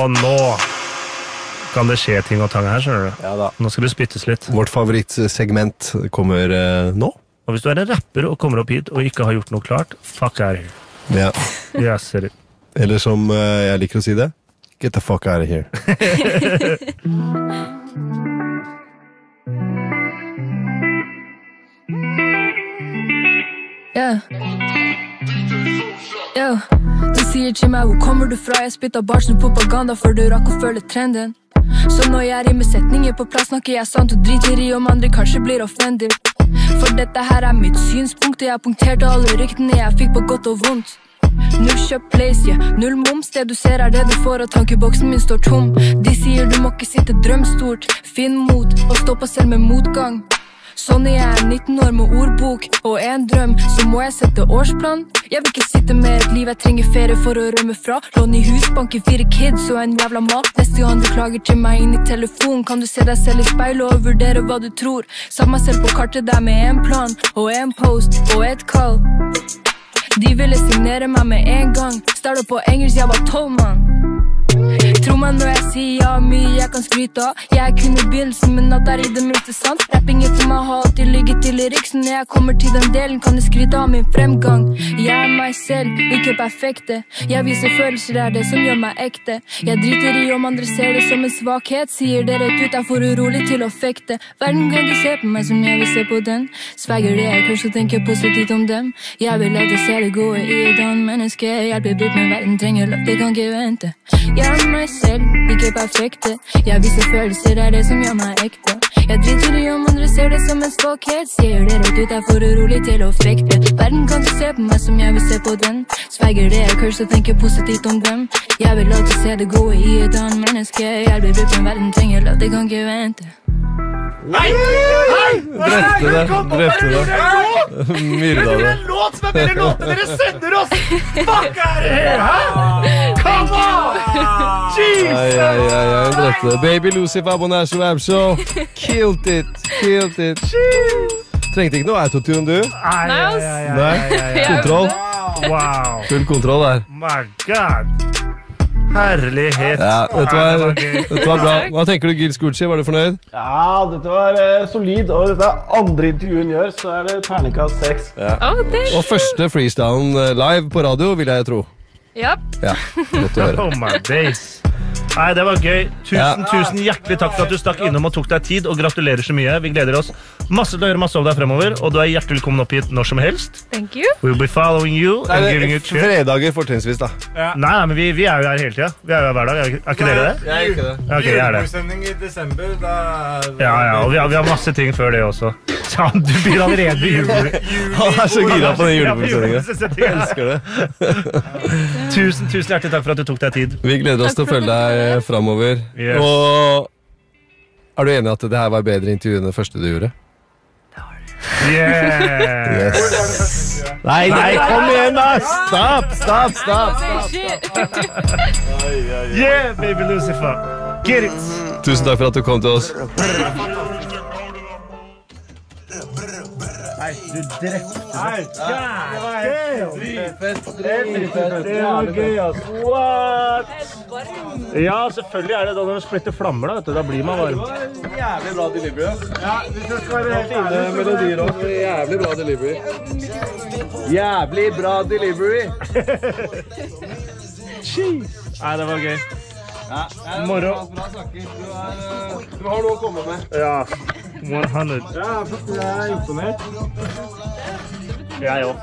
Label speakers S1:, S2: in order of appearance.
S1: Og nå kan det skje ting og tang her, skjønner du.
S2: Ja da.
S1: Nå skal det spyttes litt.
S2: Vårt favorittsegment kommer eh, nå.
S1: Og hvis du er en rapper og kommer opp hit og ikke har gjort noe klart, fuck out of here.
S2: Ja.
S1: Yes, sir.
S2: Eller som eh, jeg liker å si det, get the fuck out of here.
S3: Yeah. Yo. Sier til meg 'hvor kommer du fra'? Jeg spytta barsen propaganda før du rakk å følge trenden. Så når jeg rimer setninger på plass, snakker jeg sant og driter i om andre kanskje blir offended. For dette her er mitt synspunkt, og jeg punkterte alle ryktene jeg fikk på godt og vondt. Null kjøpt place, yeah. null moms. Det du ser, er det du får, og tankeboksen min står tom. De sier du må ikke sitte drømstort. Finn mot og stå på selv med motgang. Så når jeg er 19 år med ordbok og en drøm, så må jeg sette årsplan. Jeg vil ikke sitte med et liv jeg trenger ferie for å rømme fra. Lån i husbanken, fire kids og en jævla mat. Neste gang du klager til meg inn i telefon, kan du se deg selv i speilet og vurdere hva du tror. Satt meg selv på kartet der med en plan og en post og et call. De ville signere meg med en gang. Starta på engelsk, jeg var tolv mann. Tro meg når jeg sier ja, mye jeg kan skryte av. Jeg kun i begynnelsen, men alt er i det minste sant. Rappingen for meg har alltid ligget til lyrics. Når jeg kommer til den delen, kan jeg skryte av min fremgang. Jeg er meg selv, ikke perfekte. Jeg viser følelser, det er det som gjør meg ekte. Jeg driter i om andre ser det som en svakhet. Sier det rett ut, jeg er for urolig til å fekte. Verden kan ikke se på meg som jeg vil se på den. Sverger det jeg kanskje tenker positivt om dem. Jeg vil alltid ser det gode i et annet menneske. Hjelper brutt, men verden trenger lov, det kan ikke vente. Jeg er meg selv, ikke perfekte. Jeg viser følelser, det er det som gjør meg ekte. Jeg driter i om andre ser det som en svakhet. Sier det rett ut, jeg er for urolig til å fekte. Verden kan ikke se på meg som jeg vil se på den. Sveiger det jeg curse og tenker positivt om dem. Jeg vil alltid se det gode i et annet menneske. Jeg blir brukt, men verden trenger lov, det kan ikke vente.
S2: Drepte det. Drepte det. Myrda det.
S1: låt som er bedre låt enn dere sender oss! Fuck det her, here!
S2: Det. Baby Lucifer på National Rap Show. Killed it. Killed it. Trengte ikke noe autotune, du.
S1: Nei.
S2: Nei. Kontroll.
S1: Wow.
S2: Full kontroll der.
S1: My god. Herlighet.
S2: Ja, dette var,
S1: det var gøy.
S2: dette var bra. Hva tenker du, Gils Gucci? Var du fornøyd?
S4: Ja, dette var uh, solid, og dette er andre intervjuen gjør, så er det terningkast seks.
S5: Oh.
S2: Og første freestylen eh, live på radio, vil jeg tro.
S5: Yep.
S2: Ja, godt å høre.
S1: Oh my days. Nei, det var gøy. Tusen,
S2: Ja.
S1: tusen hjertelig takk for at du stakk innom og tok deg tid, og gratulerer så mye. Vi gleder oss masse til å høre masse om deg fremover, og du er hjertelig velkommen opp hit når som helst.
S5: Thank you.
S1: We'll be following you and giving you a cheer.
S2: Fredager fortrinnsvis, da.
S1: Nei, nei, men vi, vi er jo her hele tida. Vi er jo her hver dag. Er ikke- er ikke dere det?
S2: Jeg er ikke det.
S1: Okay, ok, jeg er det.
S6: I desember. Da
S1: Ja, ja, og vi har, vi har masse ting før det også. Ja, du blir allerede med.
S2: Han er så gira på den
S1: Ja,
S2: julebordsendinga.
S1: Jeg
S2: Elsker det.
S1: Tusen, tusen hjertelig takk for at du tok deg tid.
S2: Vi gleder oss til å følge deg framover.
S1: Yes.
S2: Og er du enig i at det her var bedre intervju enn det første du gjorde?
S1: Yeah.
S2: Nei, nei, kom igjen, da! Stopp, stopp, stopp!
S1: Yeah, baby Lucifer. Get it.
S2: Tusen takk for at du kom til oss.
S1: Det var gøy, ass. What? Ja, selvfølgelig er det da når du splitter flammer. Da vet du. Da blir man varm.
S2: Jævlig bra delivery. Ja, hvis det skal være fine melodier òg. Jævlig bra delivery. Jævlig bra delivery.
S1: Nei, det var gøy. Moro.
S2: Du har noe å komme med.
S1: Ja. 100.
S4: Ja, jeg er imponert.
S1: Jeg òg.